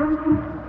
crazy?